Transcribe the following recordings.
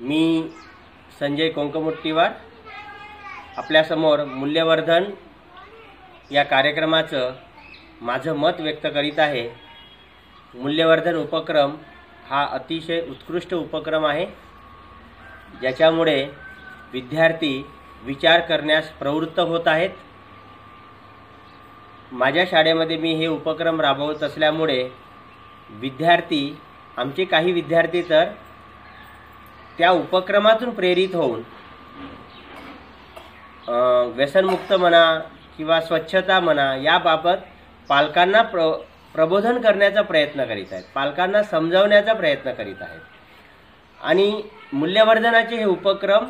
मी संजय कोंकमुट्टीवार. आपल्यासमोर मूल्यवर्धन या कार्यक्रमाचं माझं मत व्यक्त करीत आहे. मूल्यवर्धन उपक्रम हा अतिशय उत्कृष्ट उपक्रम आहे. ज्याच्यामुळे विद्यार्थी विचार करण्यास प्रवृत्त होत आहेत. माझ्या शाळेमध्ये मी हे उपक्रम राबवत असल्यामुळे विद्यार्थी आमचे काही विद्यार्थी तर त्या उपक्रमातून प्रेरित होऊन व्यसनमुक्त म्हणा किंवा स्वच्छता म्हणा याबाबत पालकांना प्र प्रबोधन करण्याचा प्रयत्न करीत आहेत. पालकांना समजावण्याचा प्रयत्न करीत आहेत. आणि मूल्यवर्धनाचे हे उपक्रम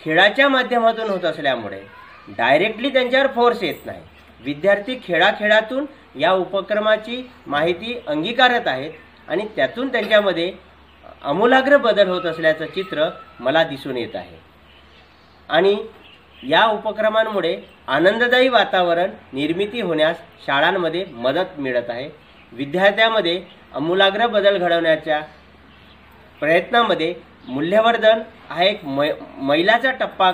खेळाच्या माध्यमातून होत असल्यामुळे डायरेक्टली त्यांच्यावर फोर्स येत नाही. विद्यार्थी खेळाखेळातून या उपक्रमाची माहिती अंगीकारत आहेत आणि त्यातून त्यांच्यामध्ये आमूलाग्र बदल होत असल्याचं चित्र मला दिसून येत आहे. आणि या उपक्रमांमुळे आनंददायी वातावरण निर्मिती होण्यास शाळांमध्ये मदत मिळत आहे. विद्यार्थ्यामध्ये आमूलाग्र बदल घडवण्याच्या प्रयत्नामध्ये मूल्यवर्धन हा एक मै मैलाचा टप्पा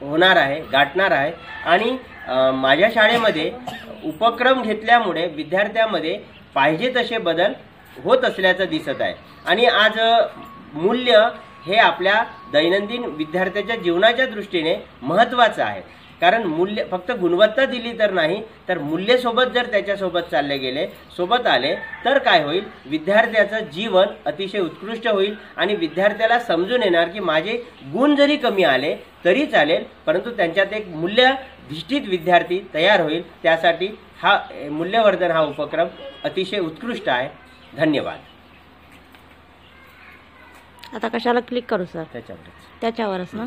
होणार आहे गाठणार आहे. आणि माझ्या शाळेमध्ये उपक्रम घेतल्यामुळे विद्यार्थ्यामध्ये पाहिजे तसे बदल होत असल्याचं दिसत आहे. आणि आज मूल्य हे आपल्या दैनंदिन विद्यार्थ्याच्या जीवनाच्या दृष्टीने महत्त्वाचं आहे. कारण मूल्य फक्त गुणवत्ता दिली तर नाही तर मूल्यसोबत जर त्याच्यासोबत चालले गेले सोबत आले तर काय होईल? विद्यार्थ्याचं जीवन अतिशय उत्कृष्ट होईल आणि विद्यार्थ्याला समजून येणार की माझे गुण जरी कमी आले तरी चालेल परंतु त्यांच्यात एक मूल्यधिष्ठित विद्यार्थी तयार होईल. त्यासाठी हा मूल्यवर्धन हा उपक्रम अतिशय उत्कृष्ट आहे. धन्यवाद. आता कशाला क्लिक करू सर त्याच्यावरच. त्याच्यावरच ना?